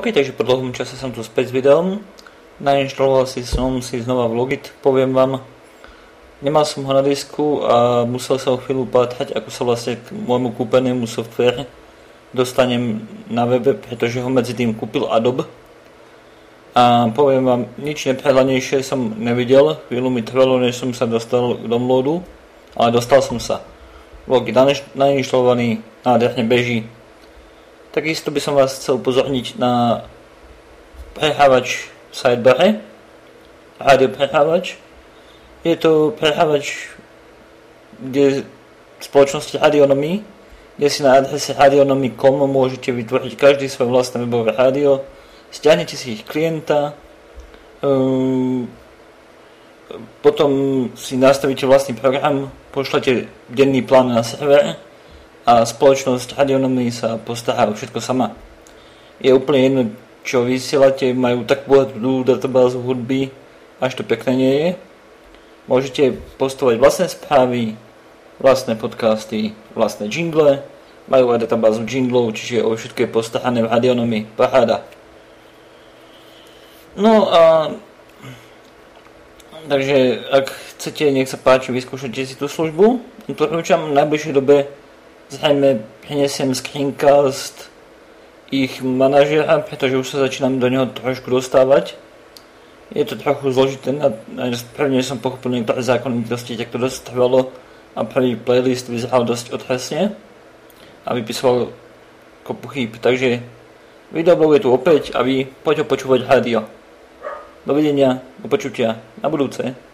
OK, takže po dlhom čase som tu späť s videom. Nainštaloval si som si znova Vlogit, poviem vám. Nemal som ho na disku a musel sa o chvíľu pátrať, ako sa vlastne k môjmu kúpenému software dostanem na webe, pretože ho medzi tým kúpil Adobe. A poviem vám, nič neprehľadnejšie som nevidel, chvíľu mi trvalo, než som sa dostal k downloadu, ale dostal som sa. Vlogit nainštalovaný, nádherne beží. Takisto by som vás chcel upozorniť na prehrávač sidebare, prehrávač. Je to prehrávač, kde spoločnosti Radionomy, kde si na adrese radionomy.com môžete vytvoriť každý svoj vlastné webové rádio, stiahnete si ich klienta, um, potom si nastavíte vlastný program, pošlete denný plán na server a spoločnosť Radionomy sa postará o všetko sama. Je úplne jedno, čo vysielate, majú tak bohatú databázu hudby, až to pekné nie je. Môžete postovať vlastné správy, vlastné podcasty, vlastné jingle, majú aj databázu jinglov, čiže o všetko je postarané v radionomii. Paráda. No a takže ak chcete, nech sa páči, vyskúšajte si tú službu. Odporúčam v najbližšej dobe zrejme prinesiem screencast ich manažera, pretože už sa začínam do neho trošku dostávať. Je to trochu zložité, prvne som pochopil niektoré zákonitosti, tak to dosť trvalo a prvý playlist vyzeral dosť otrasne a vypisoval kopu chýb. Takže video je tu opäť a vy poďte počúvať rádio. Dovidenia, do počutia, na budúce.